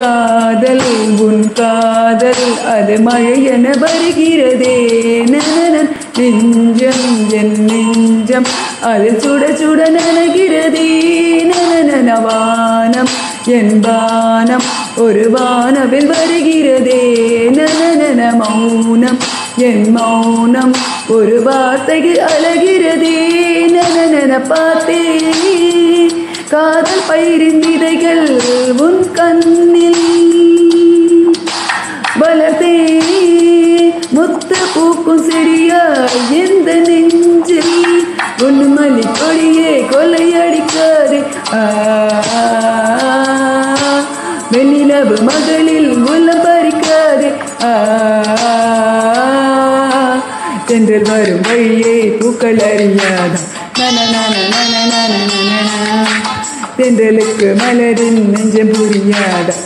காதல் உன் காதல் அது மழை என வருகிறதே நனனன் நெஞ்சம் என் நெஞ்சம் அது சுட சுட நனகிறதே நனனன என் வானம் ஒரு வானவில் வருகிறதே நனனன மௌனம் என் மௌனம் ஒரு வார்த்தைக்கு அழகிறதே நனனன பார்த்தே காதல் பயிரின் விதைகள் உன் கண் பூக்கும் செடியாய் எந்த நெஞ்சில் ஒன்று மலி கொடியே கொள்ளையடிக்காது வெண்ணிலவு மகளில் உள்ளம் பறிக்காது ஆ, வரும் வழியே பூக்கள் அறியாதா தென்றலுக்கு மலரின் நெஞ்சம் புரியாதா